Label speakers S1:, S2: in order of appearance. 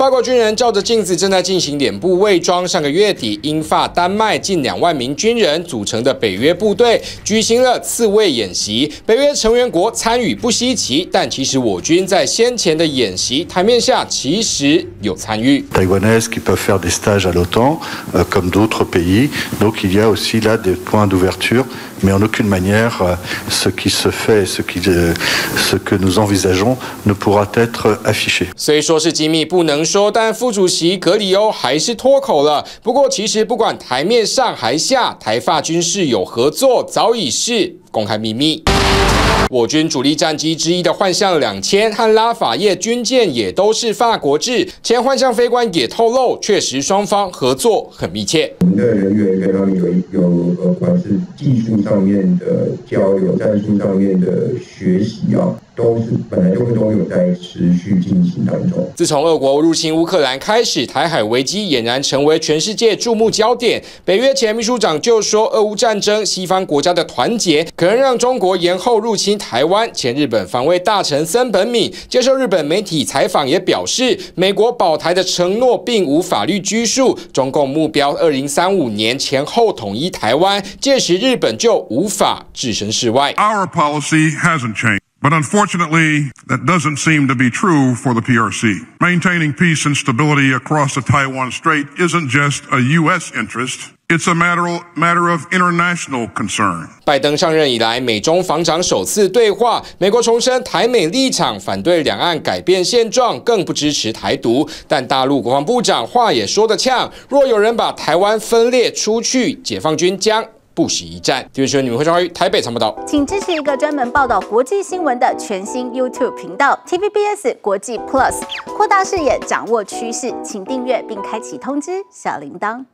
S1: 法国军人照着镜子正在进行脸部伪装。上个月底，英法丹麦近两万名军人组成的北约部队举行了刺猬演习。北约成员国参与不稀奇，但其实我军在先前的演习台面下其实有参与。
S2: Taïwanaises qui peuvent faire des stages à l'OTAN, comme d'autres pays. Donc il y a aussi là des points d'ouverture, mais en aucune manière ce qui se fait, ce qui, ce que nous envisageons ne pourra être affiché.
S1: 虽说是机密不能说，但副主席格里欧还是脱口了。不过其实不管台面上还下，台法军事有合作早已是公开秘密。我军主力战机之一的幻象两千和拉法叶军舰也都是法国制。前幻象飞官也透露，确实双方合作很密切。
S3: 我们的人员跟他们有有呃，不管是技术上面的交流、战术上面的学习啊。都是本来就会都有在持续进行当中。
S1: 自从俄国入侵乌克兰开始，台海危机俨然成为全世界注目焦点。北约前秘书长就说，俄乌战争，西方国家的团结可能让中国延后入侵台湾。前日本防卫大臣森本敏接受日本媒体采访也表示，美国保台的承诺并无法律拘束，中共目标二零三五年前后统一台湾，届时日本就无法置身事外。
S4: Our policy hasn't changed. But unfortunately, that doesn't seem to be true for the PRC. Maintaining peace and stability across the Taiwan Strait isn't just a U.S. interest. It's a matter matter of international concern.
S1: 拜登上任以来，美中防长首次对话，美国重申台美立场，反对两岸改变现状，更不支持台独。但大陆国防部长话也说得呛，若有人把台湾分裂出去，解放军将。不惜一战。这边是你们会上华语台北参谋道，
S5: 请支持一个专门报道国际新闻的全新 YouTube 频道 TVBS 国际 Plus，扩大视野，掌握趋势，请订阅并开启通知小铃铛。